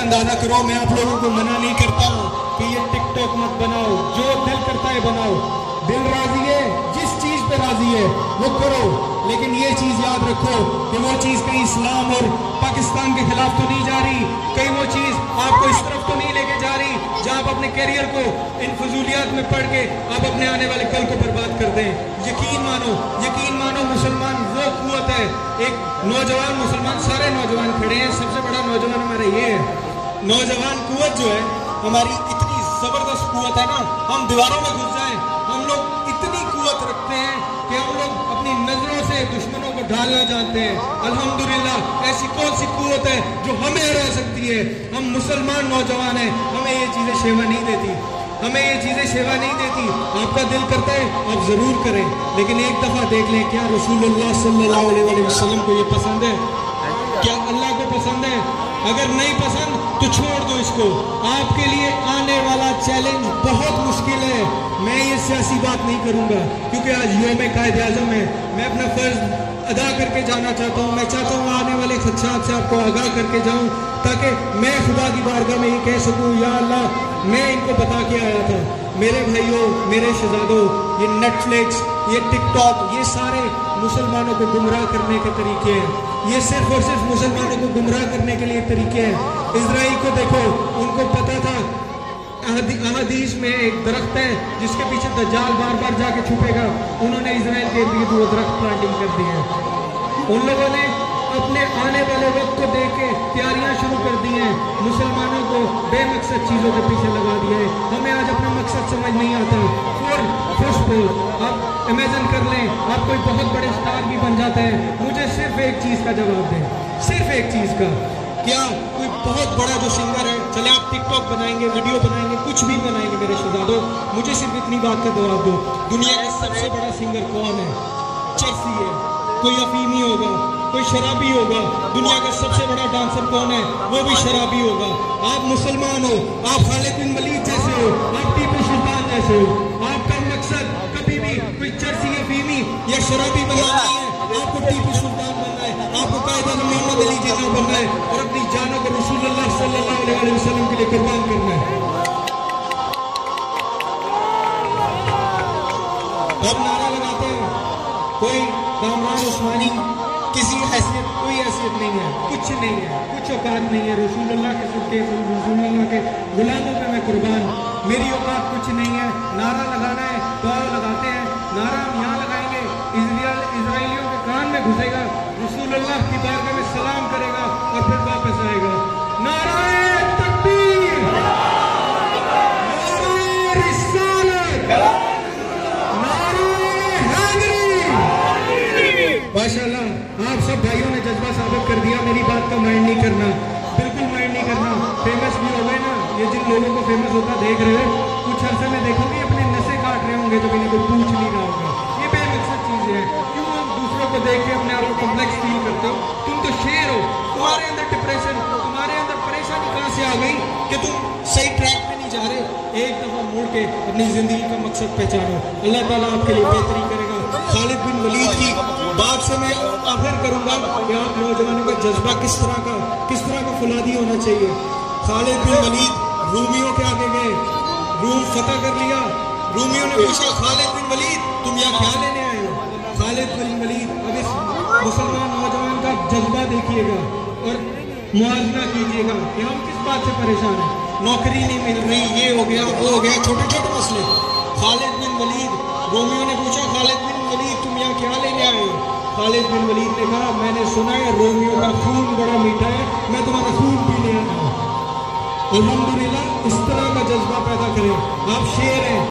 کا اندازہ کرو میں آپ لوگوں کو منع نہیں کرتا ہوں۔ کہ یہ ٹک ٹاک مت بناؤ، جو دل کرتا ہے بناؤ۔ دل راضی ہے، جس چیز پہ راضی ہے، وہ کرو۔ لیکن یہ چیز یاد رکھو کہ وہ چیز کہیں اسلام اور پاکستان کے خلاف تو نہیں جاری کہیں وہ چیز آپ کو اس طرف تو نہیں لے کے جاری جہاں آپ اپنے کیریئر کو ان فضولیات میں پڑھ کے آپ اپنے آنے والے کل کو برباد کر دیں۔ یقین مانو یقین مانو، مسلمان وہ قوت ہے۔ ایک نوجوان، مسلمان، سارے نوجوان کھڑے ہیں۔ سب سے بڑا نوجوان ہمارا یہ ہے۔ نوجوان قوت جو ہے، ہماری اتنی زبردست قوت ہے نا۔ ہم دیواروں میں گھس جائیں، ہم لوگ اتنی قوت رکھتے ہیں کہ ہم لوگ اپنی نظروں سے دشمنوں کو ڈھالنا جانتے ہیں۔ الحمدللہ، ایسی کون سی قوت ہے جو ہمیں ہرا سکتی ہے؟ ہم مسلمان نوجوان ہیں، ہمیں یہ چیزیں شیوا نہیں دیتی۔ ہمیں یہ چیزیں شیوا نہیں دیتی۔ آپ کا دل کرتا ہے، آپ ضرور کریں۔ لیکن ایک دفعہ دیکھ لیں، کیا رسول اللہ صلی اللہ علیہ وسلم کو یہ پسند ہے؟ کیا اللہ پسند ہے؟ اگر نہیں پسند تو چھوڑ دو اس کو۔ آپ کے لیے آنے والا چیلنج بہت مشکل ہے۔ میں یہ سیاسی بات نہیں کروں گا، کیونکہ آج یوم قائد اعظم ہے۔ میں اپنا فرض ادا کر کے جانا چاہتا ہوں۔ میں چاہتا ہوں آنے والے خدشات سے آپ کو آگاہ کر کے جاؤں، تاکہ میں خدا کی بارگاہ میں ہی کہہ سکوں، یا اللہ، میں ان کو بتا کے آیا تھا۔ میرے بھائیوں، میرے شہزادوں، یہ نیٹ فلکس یہ ٹک ٹاک، یہ سارے مسلمانوں کو گمراہ کرنے کے طریقے ہیں۔ یہ صرف اور صرف مسلمانوں کو گمراہ کرنے کے لیے طریقے ہیں۔ اسرائیل کو دیکھو، ان کو پتا تھا احادیث میں ایک درخت ہے، جس کے پیچھے دجال بار بار جا کے چھپے گا۔ انہوں نے اسرائیل کے لیے وہ درخت پلانٹنگ کر دی ہے ان لوگوں نے اپنے آنے والے وقت کو دیکھ کے تیاریاں شروع کر دی ہیں۔ مسلمانوں کو بے مقصد چیزوں کے پیچھے لگا دیا ہے۔ ہمیں آج اپنا مقصد سمجھ نہیں آتا۔ فور خوش ہو آپ امیزن کر لیں، آپ کوئی بہت بڑے اسٹار بھی بن جاتے ہیں۔ مجھے صرف ایک چیز کا جواب دیں۔ صرف ایک چیز کا۔ کیا کوئی بہت بڑا جو سنگر ہے، چلے آپ ٹک ٹاک بنائیں گے ویڈیو بنائیں گے، کچھ بھی بنائیں گے میرے شہزادوں مجھے صرف اتنی بات کا جواب دو۔ دنیا کا سب سے بڑا سنگر کون ہے؟ چیسی ہے؟ کوئی افیمی ہوگا۔ کوئی شرابی ہوگا؟ دنیا کا سب سے بڑا ڈانسر کون ہے؟ وہ بھی شرابی ہوگا۔ آپ مسلمان ہو، آپ خالد بن ولید جیسے ہو، آپ ٹیپو سلطان جیسے ہو، آپ کا مقصد کبھی بھی کوئی چرسی یا بیوی یا شرابی بنانا ہے۔ آپ کو ٹیپو سلطان بننا ہے، آپ کو قائدہ محمد علی جناح بننا ہے اور اپنی جانوں کو رسول اللہ صلی اللہ علیہ وسلم کے لیے قربان کرنا ہے۔ کوئی کامران عثمانی کسی حیثیت، کوئی حیثیت نہیں ہے، کچھ نہیں ہے، کچھ اوقات نہیں ہے۔ رسول اللہ کے صدقے رسول اللہ کے غلاموں پہ میں قربان میری اوقات کچھ نہیں ہے، نعرہ لگانا ہے سب بھائیوں نے جذبہ ثابت کر دیا، میری بات کا مائنڈ نہیں کرنا۔ بالکل مائنڈ نہیں کرنا۔ فیمس بھی ہو گئے نا، یہ جن لوگوں کو فیمس ہوتا دیکھ رہے ہو، کچھ عرصے میں دیکھو گے، اپنے نسے کاٹ رہے ہوں گے تو انہیں کوئی پوچھ نہیں رہا ہوگا۔ یہ بے مقصد چیز ہے۔ کیوں آپ دوسروں کو دیکھ کے اپنے آپ کو کمپلیکس فیل کرتے ہو؟ تم تو شیر ہو۔ تمہارے اندر ڈپریشن تمہارے اندر پریشانی کہاں سے آ گئی کہ تم صحیح ٹریک پہ نہیں جا رہے؟ ایک دفعہ موڑ کے اپنی زندگی کا مقصد پہچانو۔ اللہ تعالیٰ آپ کے لیے بہتری کرے گا۔ خالد بن ولید کی بات سے میں آخر کروں گا کہ آپ نوجوانوں کا جذبہ کس طرح کا کس طرح کا فلادی ہونا چاہیے۔ خالد بن ولید رومیوں کے آگے گئے۔ روم فتح کر لیا۔ رومیوں نے پوچھا، خالد بن ولید، تم یہاں کیا لینے آئے ہو؟ خالد بن ولید، اب اس مسلمان نوجوان کا جذبہ دیکھیے گا اور موازنہ کیجیے گا کہ ہم کس بات سے پریشان ہیں۔ نوکری نہیں مل رہی، یہ ہو گیا، وہ ہو گیا، چھوٹے چھوٹے مسئلے۔ خالد بن ولید رومیو نے پوچھا، خالد بن ولید، تم یہاں کیا لینے آئے ہو؟ خالد بن ولید نے کہا، میں نے سنا ہے رومیو کا خون بڑا میٹھا ہے، میں تمہارا خون پینے آیا ہوں۔ الحمدللہ، اس طرح کا جذبہ پیدا کریں۔ آپ شیر ہیں۔